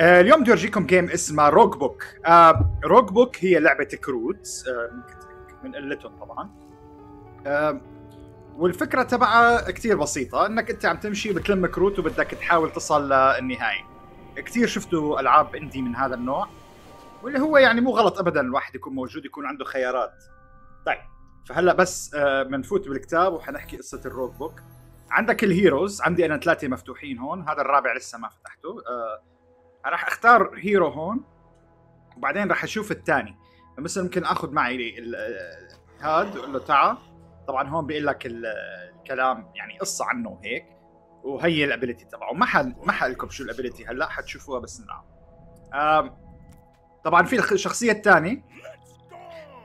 آه اليوم بدي أورجيكم game اسمها Roguebook Roguebook هي لعبة كروت آه من قلتهم طبعا. آه والفكرة تبعها كتير بسيطة إنك أنت عم تمشي بتلم كروت وبدك تحاول تصل للنهاية. كتير شفتوا ألعاب indie من هذا النوع واللي هو يعني مو غلط ابدا الواحد يكون موجود يكون عنده خيارات. طيب فهلأ بس بنفوت بالكتاب وحنحكي قصة ال Roguebook عندك ال heroes عندي أنا ثلاثة مفتوحين هون هذا الرابع لسه ما فتحته. راح اختار hero هون وبعدين راح أشوف الثاني مثلا ممكن آخذ معي هاد وأقول له تعا طبعا هون بيقول لك الكلام يعني قصة عنه وهيك وهي ال ability تبعه. ما حد ما حقلكم شو ال ability هلأ حتشوفوها بس نلعب طبعا في الشخصية الثانية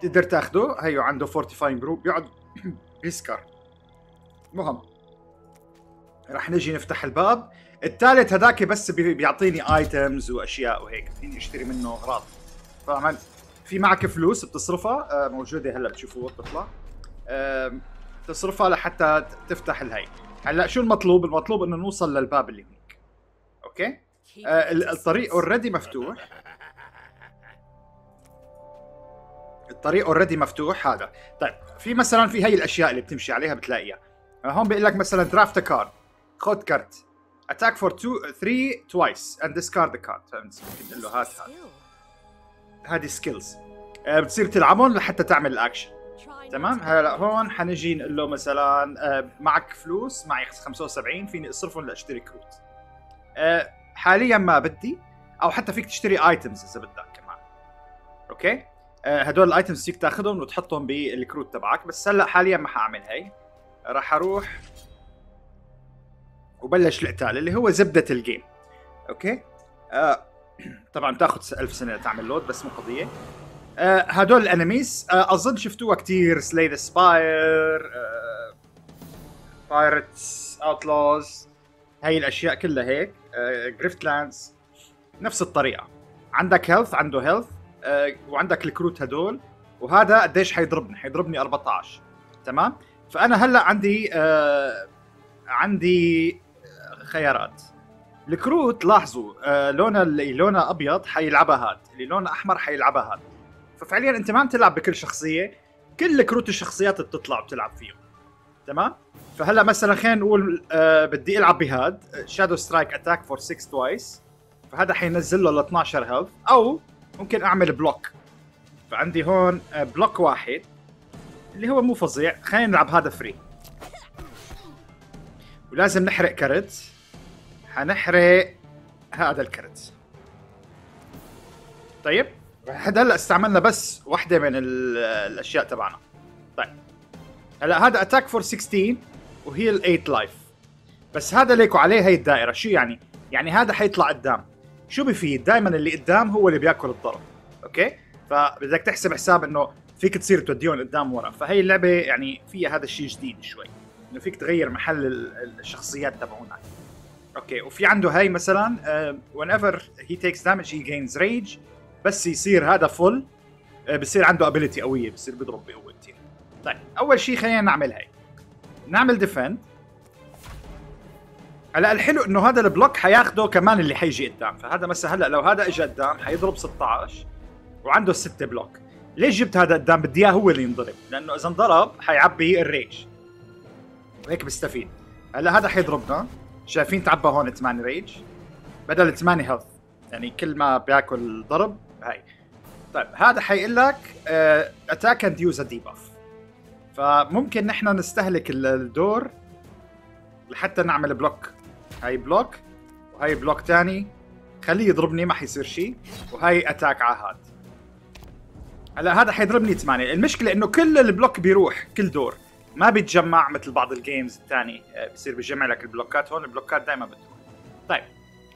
تقدر تاخده. هيو عنده fortifying group بيقعد يسكر. مهم. راح نجي نفتح الباب. الثالث هذاك بس بيعطيني items وأشياء وهيك. فيني أشتري منه أغراض. فعمل في معك فلوس بتصرفها. موجودة هلأ. بتشوفوها بتطلع تصرفها لحتى تفتح الهي هلأ شو المطلوب؟ المطلوب إنه نوصل للباب اللي هناك. okay؟ آه الطريق already مفتوح. الطريق already مفتوح هذا. طيب في مثلا في هي الأشياء اللي بتمشي عليها بتلاقيها. هون بيقول لك مثلا draft card خذ كارت attack for two three twice and discard the card. فهمت؟ له هات هات. هذه skills آه بتصير تلعبهم لحتى تعمل الاكشن تمام؟ هلا هون حنجي نقول له مثلا آه معك فلوس معي 75 فيني أصرفهم لأشتري كروت. آه حاليا ما بدي أو حتى فيك تشتري items إذا بدك كمان. okay؟ هدول ال items فيك تاخذهم وتحطهم بالكروت تبعك بس هلأ حاليا ما حأعمل هي راح أروح وبلش القتال اللي هو زبدة ال game. okay؟ آه طبعا تاخذ ألف سنة تعمل load بس مو قضية. آه هدول ال enemies آه أظن شفتوها كثير Slay the Spire pirates outlaws هاي الأشياء كلها هيك. آه lands نفس الطريقة. عندك health عنده health آه وعندك الكروت هدول. وهذا قديش حيضربني؟ حيضربني 14 تمام؟ فأنا هلأ عندي آه عندي خيارات. الكروت لاحظوا آه لونها اللي لونها أبيض حيلعبها هاد اللي لونها أحمر حيلعبها هاد ففعليا أنت ما عم تلعب بكل شخصية كل كروت الشخصيات بتطلع وبتلعب فيهم. تمام؟ فهلأ مثلا خلينا نقول آه بدي ألعب بهاد shadow strike attack for 6 twice فهذا حينزل له ل 12 health أو ممكن أعمل block فعندي هون آه block واحد اللي هو مو فظيع. خلينا نلعب هذا free ولازم نحرق كرت. حنحرق هذا الكرت. طيب لحد هلأ استعملنا بس واحدة من الأشياء تبعنا. طيب هلأ هذا attack for 16 وهي ال 8 life بس هذا ليكو عليه هي الدائرة شو يعني؟ يعني هذا حيطلع قدام. شو بفيد؟ دائما اللي قدام هو اللي بيأكل الضرب. okay؟ فبدك تحسب حساب إنه فيك تصير توديهم قدام ورا. فهي اللعبة يعني فيها هذا الشيء جديد شوي. إنه فيك تغير محل الشخصيات تبعونك. okay وفي عنده هاي مثلا uh, whenever he takes damage he gains rage بس يصير هذا full uh, بصير عنده ability قوية بصير بيضرب بقوة كثير طيب أول شيء خلينا نعمل هاي نعمل defend هلأ الحلو إنه هذا ال block حياخده كمان اللي حيجي قدام. فهذا مثلا هلأ لو هذا اجى قدام حيضرب 16 وعنده 6 block. ليش جبت هذا قدام؟ بدي إياه هو اللي ينضرب لأنه إذا انضرب حيعبي ال rage وهيك بستفيد. هلأ هذا حيضربنا. شايفين تعبى هون 8 rage. بدل 8 health. يعني كل ما بياكل ضرب هاي. طيب هذا حيقول لك attack and use debuff فممكن نحن نستهلك الدور لحتى نعمل block هاي block وهاي block تاني. خليه يضربني ما حيصير شيء وهاي attack على هاد. هلا هذا حيضربني 8 المشكلة إنه كل ال block بيروح كل دور. ما بيتجمع مثل بعض ال games الثاني بصير بيجمع لك البلوكات هون البلوكات دائما بتروح طيب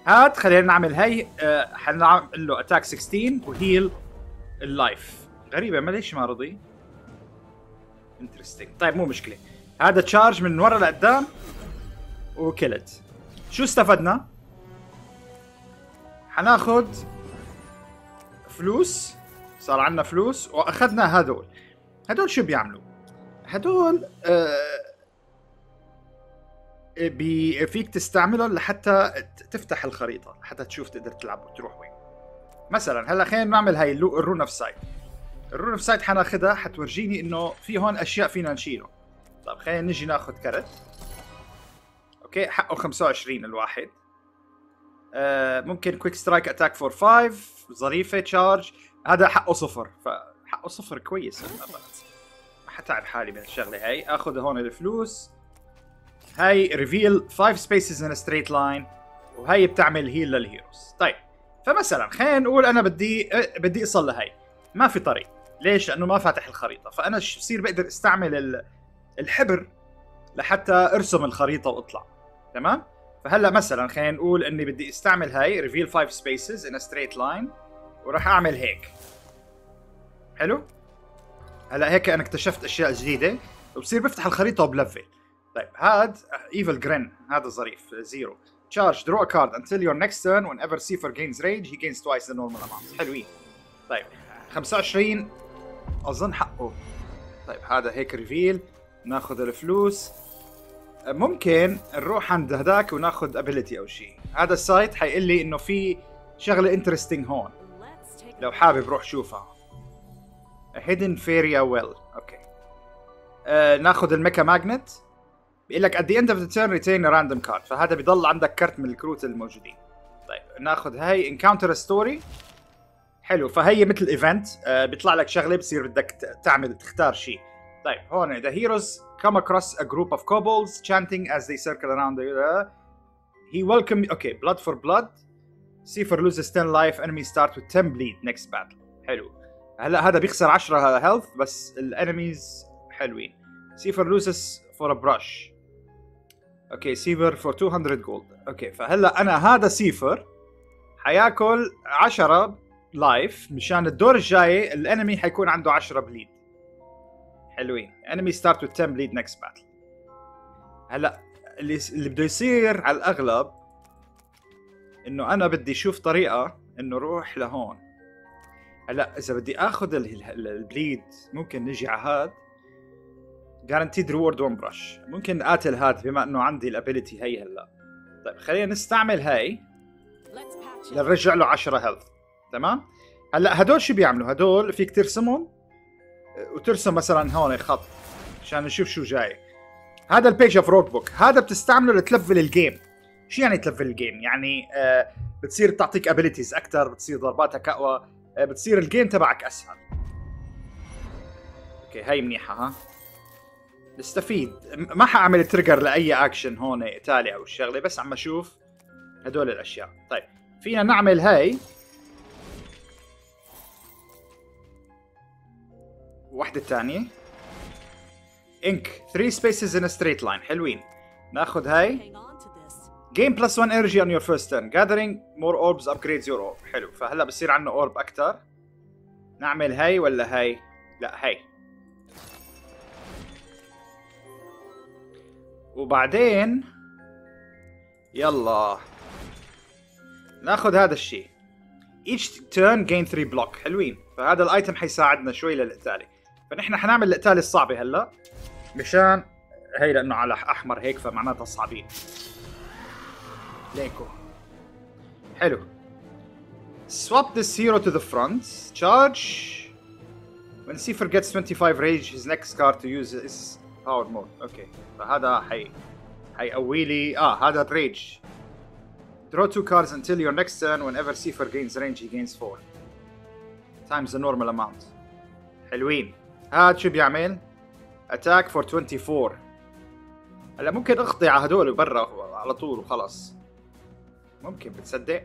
هاد خلينا نعمل هي أه حنعمل له attack 16 و heal ال life غريبة ما ليش ما رضي؟ interesting طيب مو مشكلة. هذا charge من ورا لقدام وكلت شو استفدنا؟ حناخد فلوس صار عندنا فلوس وأخذنا هذول. هذول شو بيعملوا؟ هدول آه بي فيك تستعملهم لحتى تفتح الخريطة لحتى تشوف تقدر تلعب وتروح وين. مثلا هلأ خلينا نعمل هاي ال rune of sight. ال rune of sight حناخذها حتورجيني إنه في هون أشياء فينا نشيله. طيب خلينا نجي ناخذ كرت. okay حقه 25 الواحد. آه ممكن quick strike attack for 5 ظريفة charge هذا حقه صفر فحقه صفر كويس. حتعب حالي من الشغلة هاي. آخذ هون الفلوس. هاي reveal 5 spaces in straight line وهي بتعمل heal لل heroes طيب فمثلا خلينا نقول أنا بدي بدي أصل لهي. ما في طريق. ليش؟ لأنه ما فاتح الخريطة. فأنا بصير بقدر أستعمل الحبر لحتى أرسم الخريطة وأطلع. تمام؟ فهلأ مثلا خلينا نقول إني بدي أستعمل هاي reveal 5 spaces in straight line وراح أعمل هيك. حلو؟ هلا هيك أنا اكتشفت أشياء جديدة وبصير بفتح الخريطة وب level طيب هاد evil grin هذا ظريف zero draw a card until your next turn. Whenever Seifer gains rage, he gains twice the normal amount. حلوين. طيب 25 أظن حقه. طيب هذا هيك reveal ناخذ الفلوس ممكن نروح عند هداك وناخذ ability أو شيء هذا ال sight حيقول لي إنه في شغلة interesting هون لو حابب روح شوفها hidden فيريا well okay آه ناخذ ال mega magnet بيقول لك at the end of the turn retain a random card فهذا بيضل عندك كرت من الكروت الموجودين طيب ناخذ هاي encounter a story حلو فهي مثل event آه بيطلع لك شغله بصير بدك تعمل تختار شيء طيب هون the heroes come across a group of kobolds chanting as they circle around the uh, he welcome okay blood for blood Seifer loses 10 life enemy start with 10 bleed next battle حلو هلا هذا بيخسر 10 health بس الانميز حلوين. Loses for a brush. أوكي سيفر فور 200 جولد أوكي فهلا أنا هذا سيفر حياكل 10 life مشان الدور الجاي ال enemy حيكون عنده 10 bleed حلوين. enemy start with 10 bleed next battle هلا اللي اللي بده يصير على الأغلب إنه أنا بدي أشوف طريقة إنه روح لهون. هلا إذا بدي آخذ ال bleed ممكن نجي على هاد. guaranteed reward one brush ممكن أقاتل هاد بما إنه عندي ال ability هي هلا. طيب خلينا نستعمل هاي. لنرجع له 10 health تمام؟ هلا هدول شو بيعملوا؟ هدول فيك ترسمهم وترسم مثلا هون خط عشان نشوف شو جاي. هذا ال page of Roguebook هذا بتستعمله لت level ال gem شو يعني ت level ال gem يعني آه بتصير تعطيك abilities أكثر بتصير ضرباتك أقوى. بتصير ال game تبعك أسهل. okay هاي منيحة ها؟ نستفيد. ما حأعمل trigger لأي اكشن هون تالي أو الشغلة بس عم أشوف هدول الأشياء. طيب فينا نعمل هاي. واحدة الثانية ink 3 spaces in straight line حلوين. ناخذ هاي. gem plus 1 energy on your first turn gathering more orbs upgrades your orb حلو. فهلا بصير عندنا orb أكثر نعمل هاي ولا هاي؟ لا هاي. وبعدين يلا. ناخذ هذا الشيء. Each turn gain 3 block حلوين. فهذا ال item حيساعدنا شوي للقتالة فنحن حنعمل القتالة الصعبة هلا. مشان هي لأنه على أحمر هيك فمعناتها صعبين. ليكو حلو swap this hero to the front charge when Seifer gets 25 rage his next card to use is باور مود اوكي فهذا حي حيقوي لي اه هذا ريج Draw two cards until your next turn. Whenever Seifer gains range, he gains four times the normal amount. حلوين. هاد شو بيعمل؟ Attack for 24. هلا ممكن اخضي على هدول برا على طول وخلص. ممكن بتصدق؟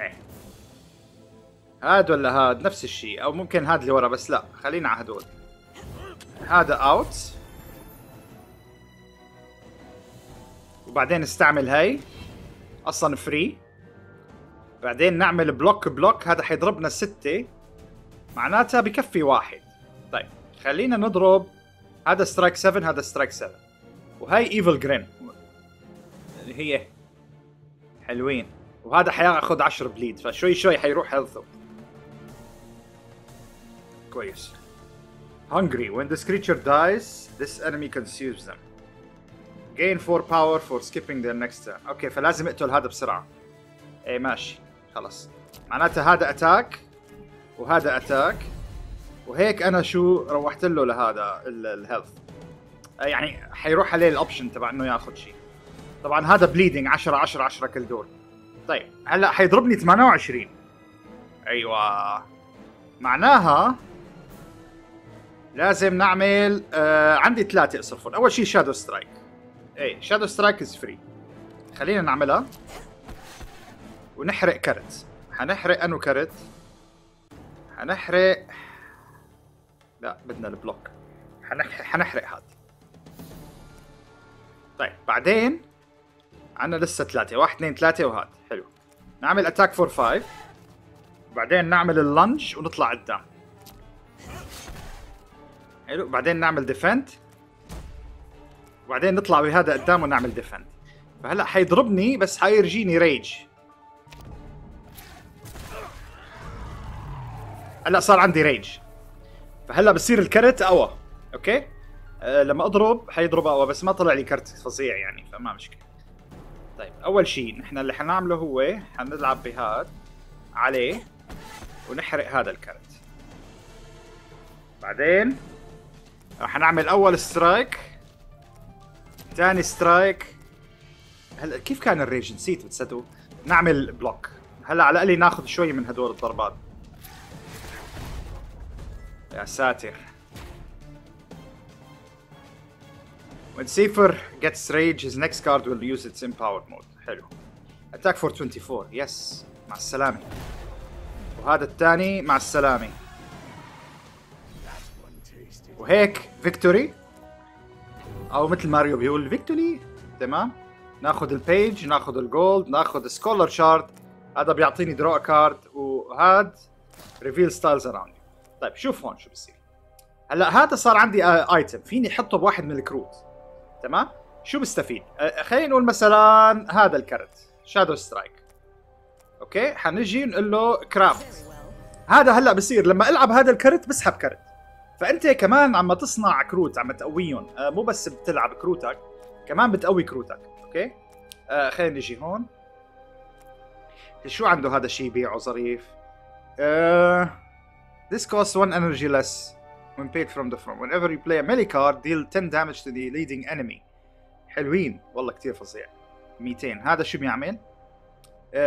إيه. هاد ولا هاد؟ نفس الشيء. أو ممكن هاد اللي ورا بس لا خلينا على هدول. هذا out وبعدين استعمل هاي. أصلا free بعدين نعمل block block هذا حيضربنا ستة. معناتها بكفي واحد. طيب خلينا نضرب هذا strike 7 هذا strike 7 وهاي evil grin اللي هي حلوين. وهذا حياخذ 10 bleed فشوي شوي حيروح health ه كويس. Hungry. When this creature dies, this enemy consumes them. gain 4 power for skipping the next turn. okay فلازم اقتل هذا بسرعة. إيه ماشي. خلص. معناته هذا attack وهذا attack وهيك أنا شو روحت له لهذا ال health يعني حيروح عليه ال option تبع إنه ياخذ شيء. طبعا هذا bleeding 10 10 10 كل دور. طيب هلأ حيضربني 28 أيوه. معناها لازم نعمل آه عندي ثلاثة اصرفهم أول شيء shadow strike اي shadow strike is free خلينا نعملها. ونحرق كرت. حنحرق أنو كرت؟ حنحرق. لا بدنا ال block. حنحرق, حنحرق هذا. طيب بعدين عندنا لسه ثلاثة. واحد اثنين ثلاثة وهذا حلو. نعمل attack for five بعدين نعمل ال lunge ونطلع قدام. حلو. بعدين نعمل defend وبعدين نطلع بهذا قدام ونعمل defend فهلأ حيضربني بس حيرجيني rage هلأ صار عندي rage فهلأ بصير الكرت أقوى. okay؟ أه لما أضرب حيضرب أقوى بس ما طلع لي كرت فظيع يعني فما مشكلة. طيب أول شيء نحن اللي حنعمله هو حنلعب بهاد عليه ونحرق هذا الكرت. بعدين راح نعمل أول strike ثاني strike هلا كيف كان ال rage؟ نسيت بتصدقوا نعمل block هلا على الأقل ناخذ شوي من هدول الضربات. يا ساتر. When Seifer gets rage, his next card will use its empowered mode. حلو. Attack for 24. Yes. مع السلامة. وهذا الثاني مع السلامة. وهيك victory أو مثل ماريو بيقول victory تمام ناخذ ال page ناخذ ال gold ناخذ scholar shard هذا بيعطيني draw card وهذا reveals tiles around طيب شوف هون شو بصير هلأ هذا صار عندي item فيني أحطه بواحد من الكروت تمام؟ شو بستفيد؟ آه، خلينا نقول مثلا هذا الكرت shadow strike okay؟ حنجي نقول له craft هذا هلأ بصير لما ألعب هذا الكرت بسحب كرت. فأنت كمان عم تصنع كروت عم تقويهم. آه مو بس بتلعب كروتك كمان بتقوي كروتك. okay؟ آه خلينا نجي هون. شو عنده هذا الشيء بيعه ظريف. آه This costs one energy less. When paid from the front. Whenever you play a melee card, deal 10 damage to the leading enemy. حلوين. والله كتير فظيع. 200 هذا شو بيعمل؟ uh,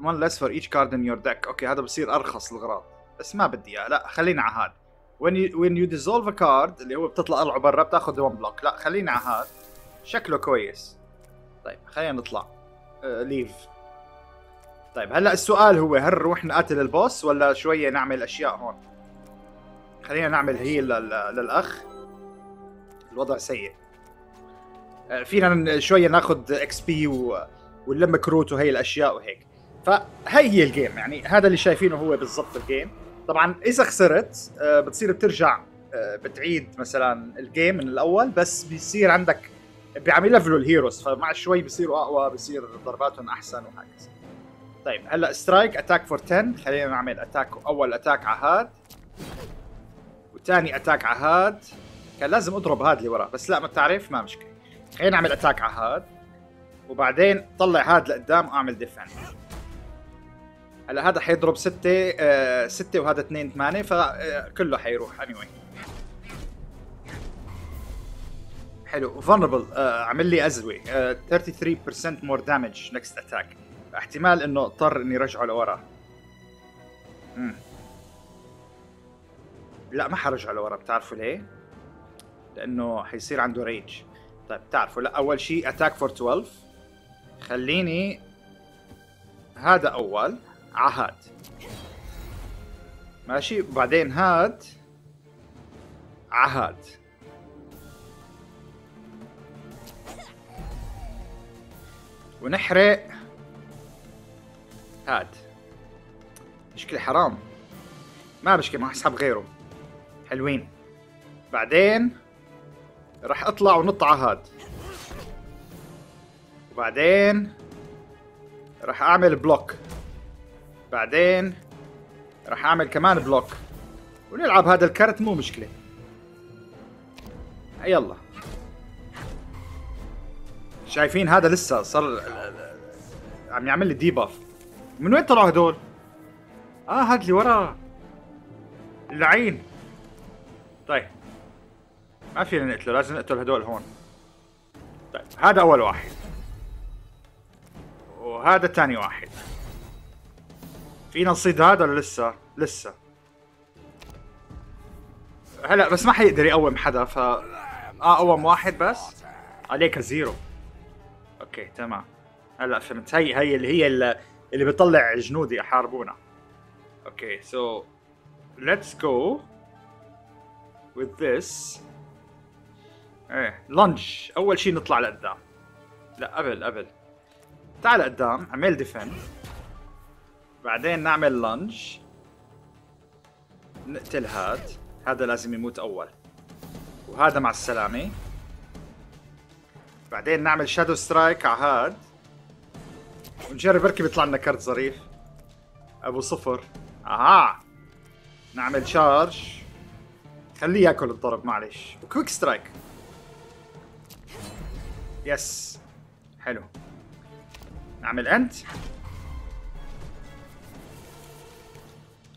one less for each card in your deck. okay هذا بصير أرخص الغراض. بس ما بدي إياه. لا خلينا على هذا. When you when you dissolve a card اللي هو بتطلع طلعه برا بتاخذ 1 block لا خلينا على هذا. شكله كويس. طيب خلينا نطلع. leave uh, طيب هلأ السؤال هو هل نروح نقاتل ال boss ولا شوية نعمل أشياء هون؟ خلينا نعمل هي للأخ. الوضع سيء. uh, فينا شوية ناخذ XP ونلم كروت وهي الأشياء وهيك. فهي هي ال game يعني. هذا اللي شايفينه هو بالضبط ال game طبعا إذا خسرت آه، بتصير بترجع آه، بتعيد مثلا ال game من الأول بس بيصير عندك بيعمل level up ال heroes فمع شوي بصيروا أقوى بصير ضرباتهم أحسن وهكذا. طيب هلأ strike attack for 10 خلينا نعمل attack أول attack على هاد وثاني attack على هاد. كان لازم أضرب هاد اللي وراه بس لا ما بتعرف؟ ما مشكلة. خلينا نعمل attack على هاد. وبعدين طلع هاد لقدام وأعمل defend هلا هذا حيضرب ستة آه ستة وهذا اثنين ثمانية فكله حيروح اني anyway. حلو. vulnerable آه عمل لي أزوي. آه 33% more damage next attack احتمال إنه اضطر إني رجعه لورا. مم. لا ما حرجعه لورا بتعرفوا ليه؟ لأنه حيصير عنده rage طيب بتعرفوا لا أول شيء attack for 12 خليني هذا أول عهد ماشي؟ وبعدين هاد عهد ونحرق هاد. مشكلة حرام. ما بشكي ما اسحب غيره. حلوين. بعدين راح اطلع ونط على هاد. وبعدين راح اعمل block. بعدين راح اعمل كمان block. ونلعب هذا الكرت مو مشكلة. يلا. شايفين هذا لسه صار عم يعمل لي ديباف. من وين طلعوا هدول؟ آه هاد اللي ورا. اللعين. طيب. ما فينا نقتله لازم نقتل هدول هون. طيب هذا أول واحد. وهذا ثاني واحد. فينا نصيد هذا ولا لسه؟ لسه. هلا بس ما حيقدر يقوم حدا ف آه قوم واحد بس. عليك zero. okay تمام. هلا فهمت. هي هي اللي هي اللي, بتطلع جنودي يحاربونا okay so let's go with this. إيه lunge أول شيء نطلع لقدام. لا قبل قبل. تعال قدام اعمل defend بعدين نعمل lunge نقتل هاد. هذا لازم يموت أول. وهذا مع السلامة. بعدين نعمل shadow strike على هاد. ونجرب بركي بيطلع لنا كرت ظريف. أبو صفر. أها. نعمل charge خليه ياكل الضرب معلش و quick strike yes حلو. نعمل end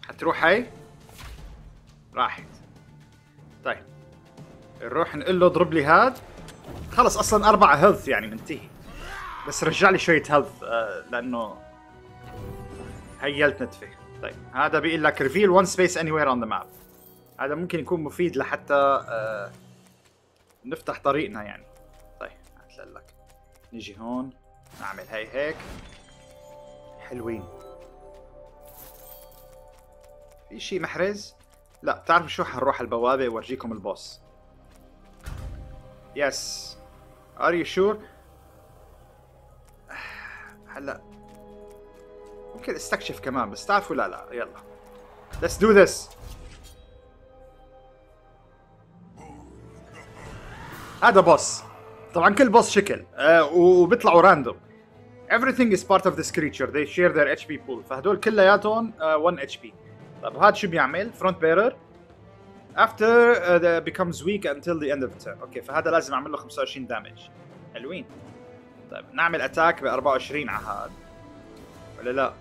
حتروح هاي؟ راحت. طيب. نروح نقول له اضرب لي هاد. خلص أصلا أربعة health يعني منتهي. بس رجع لي شوية هيلث آه لأنه health نتفه. طيب. هذا بيقول لك reveal one space anywhere on the map هذا ممكن يكون مفيد لحتى آه نفتح طريقنا يعني. طيب لك. نيجي هون نعمل هاي هيك. حلوين. في شيء محرز؟ لا بتعرفوا شو حنروح البوابة وورجيكم ال boss. yes are you sure هلا ممكن أستكشف كمان بس تعرفوا لا لا يلا. Let's do this. هذا boss طبعا كل boss شكل. آه وبيطلعوا random everything is part of this creature. They share their HP pool. فهدول كلياتهم uh, 1 HP طيب هذا شو بيعمل؟ Front bearer. After uh, becomes weak until the end of the turn. okay فهذا لازم أعمل له 25 damage حلوين. طيب نعمل attack ب 24 على هذا ولا لا؟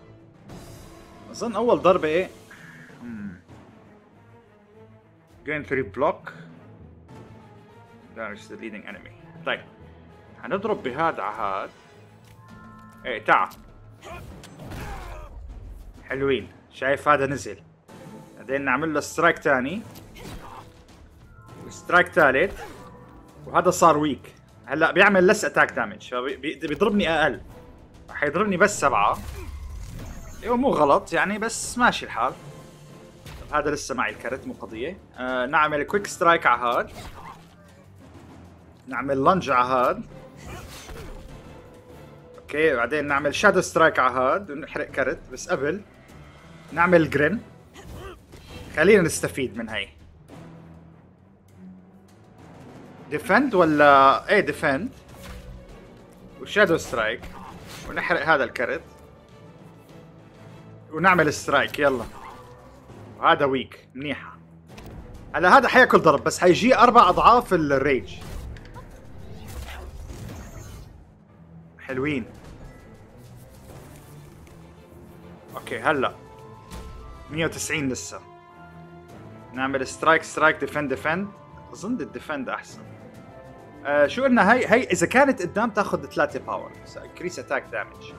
أظن أول ضربة إيه؟ Gain 3 block. Damage to leading enemy. طيب حنضرب بهذا هذا إيه تعال. حلوين. شايف هذا نزل. بعدين نعمل له strike ثاني strike ثالث وهذا صار weak هلأ بيعمل less attack damage فبيضربني أقل. حيضربني بس سبعة. اللي هو مو غلط. يعني بس ماشي الحال. هذا لسه معي الكرت مو قضية. آه نعمل quick strike على هاد نعمل lunge على هاد. okay بعدين نعمل shadow strike على هاد ونحرق كرت. بس قبل نعمل grin خلينا نستفيد من هاي. defend ولا؟ إيه defend و shadow strike ونحرق هذا الكرت. ونعمل strike يلا. وهذا weak منيحة. هلا هذا حياكل ضرب بس حيجي أربع أضعاف ال rage حلوين. okay هلا. 190 لسه. نعمل strike strike defend defend أظن ال defend أحسن. آه شو قلنا؟ هي هي إذا كانت قدام تأخذ 3 power increase attack damage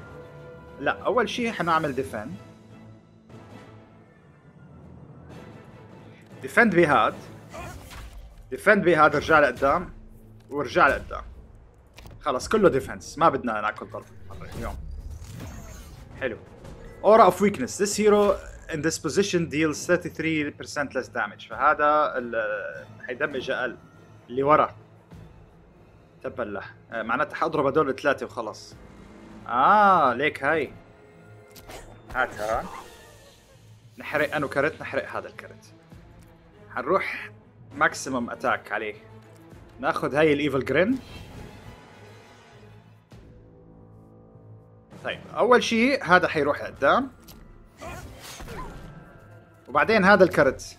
لا أول شيء حنعمل defend defend بهاد. defend بهاد رجع لقدام ورجع لقدام. خلص كله defense ما بدنا ناكل ضرب. اليوم حلو. aura of weakness this hero in this position deals 33% less damage. فهذا حي damage أقل. اللي ورا. تبا له آه، معناته حأضرب هدول الثلاثة وخلص آه ليك هاي. هاتها نحرق انو كرت نحرق هذا الكرت. حنروح maximum attack عليه. ناخذ هاي ال evil grin طيب أول شيء هذا حيروح لقدام وبعدين هذا الكرت.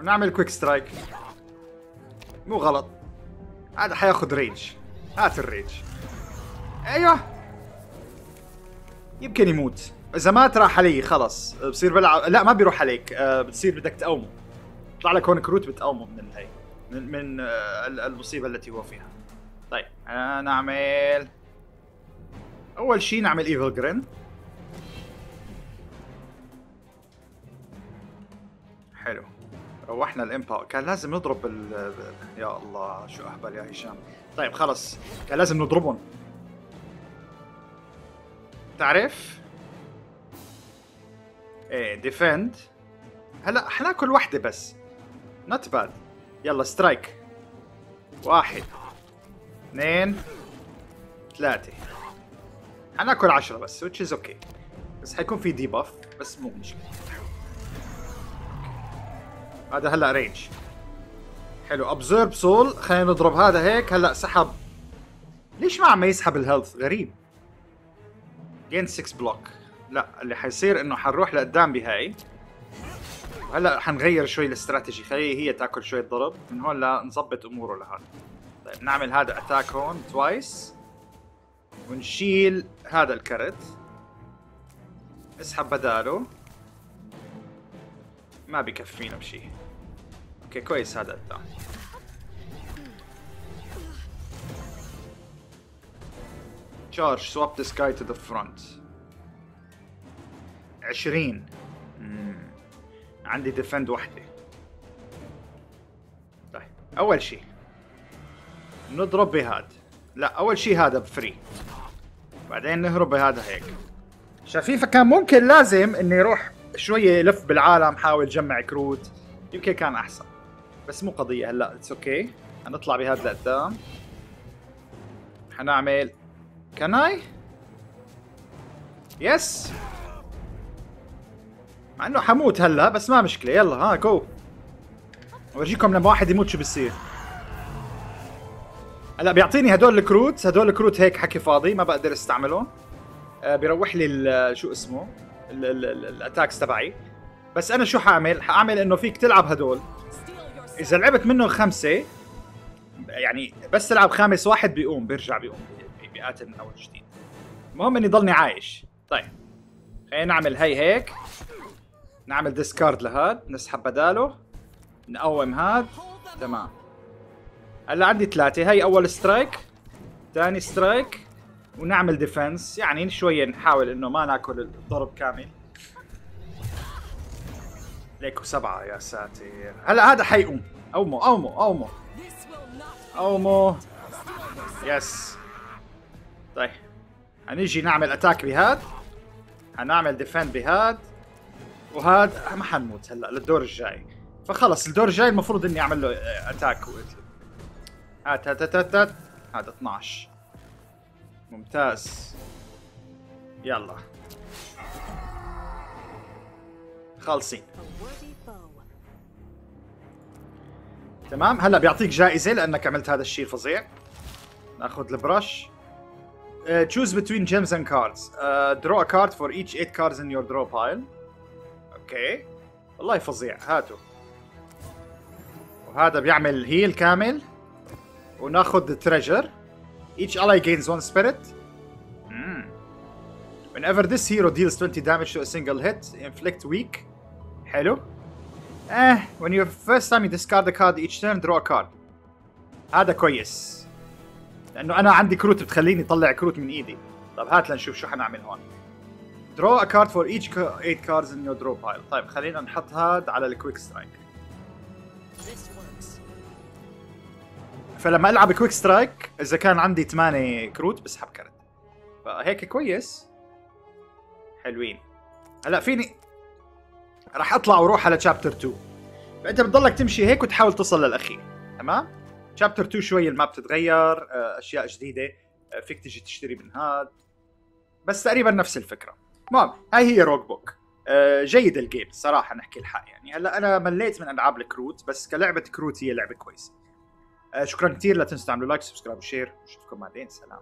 ونعمل quick strike مو غلط. هذا حياخذ rage هات ال rage أيوه. يمكن يموت. إذا مات راح علي خلص بصير بلعب. لا ما بيروح عليك. آه، بتصير بدك تقومه يطلع لك هون كروت بتقومه من الهي من, من آه، المصيبة التي هو فيها. طيب آه، نعمل أول شيء نعمل evil grin حلو. روحنا ال empower كان لازم نضرب ال... يا الله شو أهبل يا هشام. طيب خلص. كان لازم نضربهم. تعرف؟ إيه defend هلا حناكل وحدة بس. not bad يلا strike واحد. اثنين ثلاثة. حناكل عشرة بس which is okay. بس حيكون في debuff بس مو مشكلة. هذا هلا range حلو absorb soul خلينا نضرب هذا هيك. هلا سحب. ليش ما عم يسحب ال health غريب. gain 6 block لا اللي حيصير إنه حنروح لقدام بهاي. هلا حنغير شوي الاستراتيجي. خليه هي تاكل شوي ضرب من هون لنظبط أموره لهذا طيب نعمل هذا attack هون twice ونشيل هذا الكرت. اسحب بداله. ما بكفينا بشيء okay كويس هذا الدعم. Charge swap this guy to the front. 20 مم. عندي defend وحدة. طيب أول شيء نضرب بهاد. لا أول شيء هذا بفري. بعدين نهرب بهذا هيك. شفيفة كان ممكن لازم إني يروح شوية يلف بالعالم حاول جمع كروت. يمكن كان أحسن. بس مو قضية هلأ اتس أوكي. حنطلع بهذا لقدام. حنعمل. كان اي يس مع إنه حموت هلأ بس ما مشكلة. يلا ها جو أورجيكم لما واحد يموت شو بصير هلا بيعطيني هدول الكروت هدول الكروت هيك حكي فاضي ما بقدر استعملهم. آه بيروح لي شو اسمه؟ ال attacks تبعي. بس أنا شو حأعمل؟ حأعمل إنه فيك تلعب هدول. إذا لعبت منه خمسة يعني بس تلعب خامس واحد بيقوم بيرجع بيقوم بيقاتل من أول جديد المهم إني ضلني عايش. طيب خلينا نعمل هي هيك. نعمل discard لهاد نسحب بداله. نقوم هاد. تمام. هلا عندي ثلاثة. هي أول strike ثاني سترايك ونعمل defense يعني شوية نحاول إنه ما ناكل الضرب كامل. ليكو سبعة يا ساتر. هلا هذا حيقوم. أومو أومو أومو. أومو. yes طيب. هنيجي نعمل attack بهاد. هنعمل defend بهاد. وهاد ما حنموت هلا للدور الجاي. فخلص الدور الجاي المفروض إني أعمل له attack هات هات هات هات, هات. هذا 12 ممتاز. يلا. خالصين. تمام. هلا بيعطيك جائزة لأنك عملت هذا الشيء الفظيع. ناخذ البرش uh, choose between gems and cards. Uh, draw a card for each 8 cards in your draw pile. أوكي والله فظيع. هاتوا. وهذا بيعمل هيل كامل. وناخذ treasure each ally gains one spirit mm. whenever this hero deals 20 damage to a single hit inflict weak حلو eh when you first time you discard a card each turn draw a card هذا كويس لأنه أنا عندي كروت بتخليني اطلع كروت من ايدي طيب هات لنشوف شو حنعمل هون draw a card for each 8 cards in your draw pile طيب خلينا نحط هاد على ال quick strike فلما ألعب quick strike إذا كان عندي 8 كروت بسحب كرت. فهيك كويس. حلوين. هلا فيني؟ راح أطلع وأروح على chapter 2 فأنت بتضلك تمشي هيك وتحاول تصل للأخير. تمام؟ chapter 2 شوي ال map تتغير آه، أشياء جديدة آه، فيك تجي تشتري من هاد. بس تقريبا نفس الفكرة. المهم هاي هي Roguebook آه، جيد ال game صراحة نحكي الحق يعني. هلا أنا مليت من ألعاب الكروت بس كلعبة كروت هي لعبة كويسة. شكرا كثير لا تنسوا تعملوا like subscribe و share نشوفكم بعدين. سلام.